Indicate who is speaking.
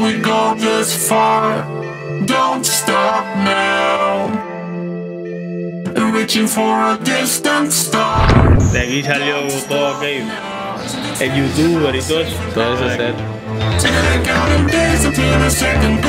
Speaker 1: This far. Don't stop now. Reaching for a distant star.
Speaker 2: De aquí salió todo aquello. El youtuber y todo eso.
Speaker 3: Todo eso set.
Speaker 1: Ten counting days until the second